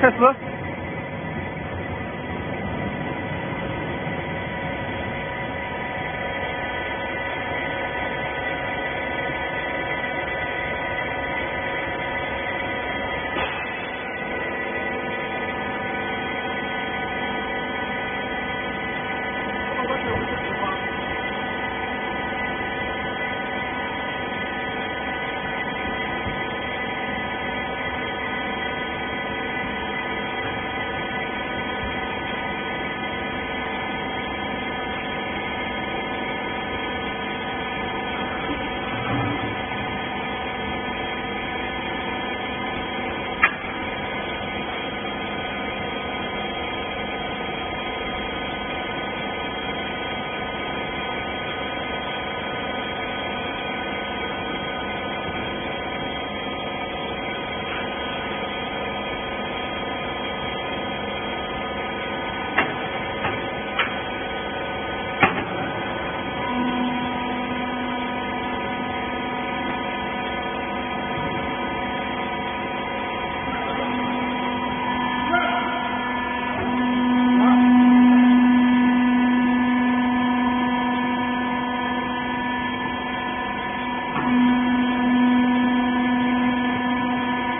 开始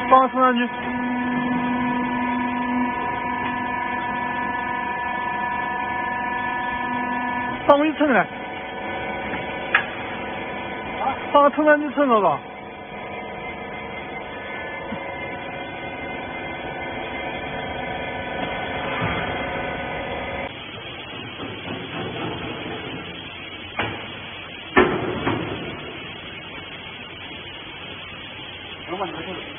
帮我称上去。帮我称上来。帮我称上去，称多少？老板，你称。